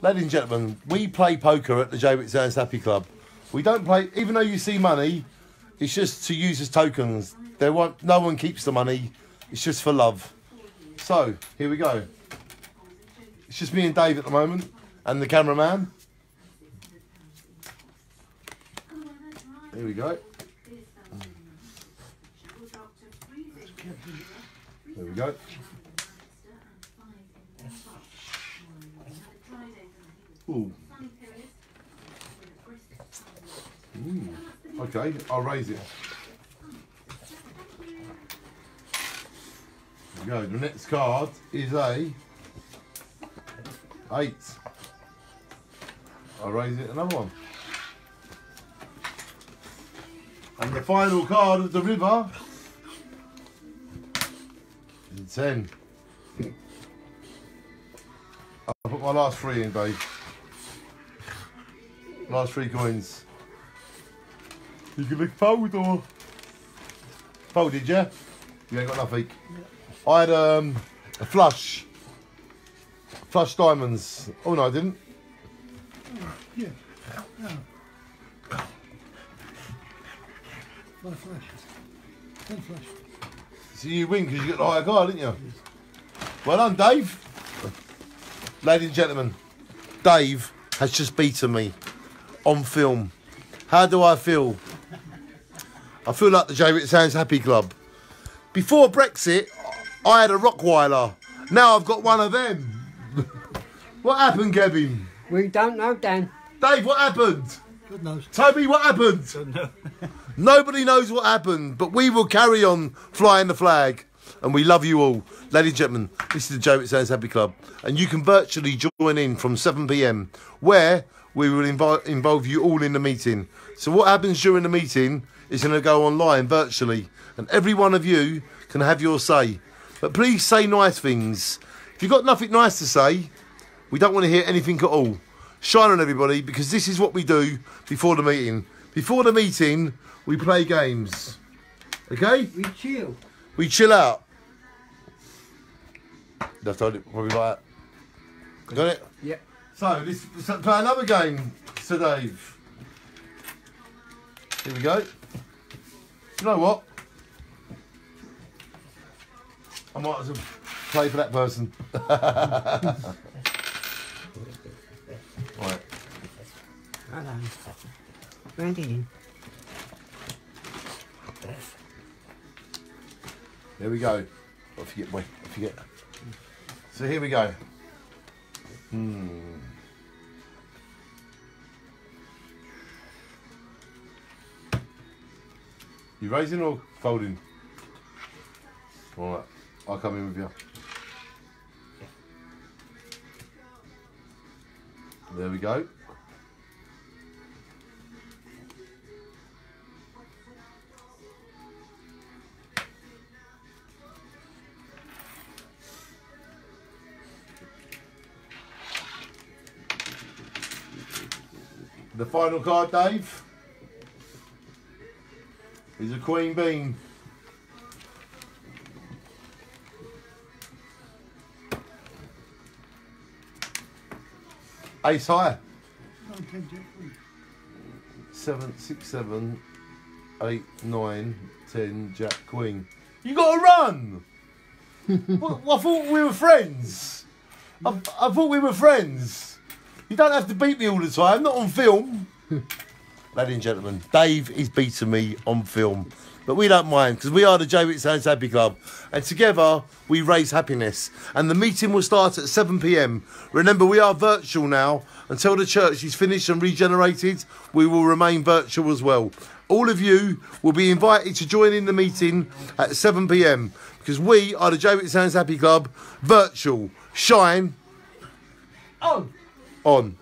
Ladies and gentlemen, we play poker at the J Sounds Happy Club. We don't play, even though you see money, it's just to use as tokens. There won't, no one keeps the money. It's just for love. So here we go. It's just me and Dave at the moment, and the cameraman. Here we go. There we go. Ooh. Okay, I'll raise it. There we go. The next card is a eight. I'll raise it another one. And the final card of the river is a ten. I'll put my last three in, babe. Last three coins. You can look fold or folded, yeah? You ain't got nothing. I had um, a flush. Flush diamonds. Oh no, I didn't. Yeah. No. Flash. Ten flash. So you win because you got the higher card, didn't you? Well done, Dave. Ladies and gentlemen, Dave has just beaten me on film. How do I feel? I feel like the J Sounds Happy Club. Before Brexit, I had a Rottweiler. Now I've got one of them. what happened, Kevin? We don't know, Dan. Dave, what happened? God knows. Toby, what happened? Nobody knows what happened, but we will carry on flying the flag. And we love you all. Ladies and gentlemen, this is the Jaywick Sands Happy Club. And you can virtually join in from 7pm, where we will invi- involve you all in the meeting. So what happens during the meeting is going to go online virtually. And every one of you can have your say. But please say nice things. If you've got nothing nice to say, we don't want to hear anything at all. Shine on everybody because this is what we do before the meeting. Before the meeting, we play games. Okay? We chill. We chill out. That's probably like that. Got it? Yep. So let's, play another game, Sir Dave. Here we go. You know what? I might as well play for that person. right. Hello. Randy. Here we go. I forget. Wait. I forget. So here we go. Hmm. You raising or folding? All right. I'll come in with you. There we go. The final card, Dave, is a Queen Bean. Ace high. Nine, ten, jack, queen. Seven, six, seven, eight, nine, ten, Jack, Queen. You got to run. Well, I thought we were friends. I, I thought we were friends. You don't have to beat me all the time. Not on film. Ladies and gentlemen, Dave is beating me on film. But we don't mind because we are the Jaywick Sands Happy Club. And together we raise happiness. And the meeting will start at 7 pm. Remember, we are virtual now. Until the church is finished and regenerated, we will remain virtual as well. All of you will be invited to join in the meeting at 7 pm because we are the Jaywick Sands Happy Club virtual. Shine Oh, on.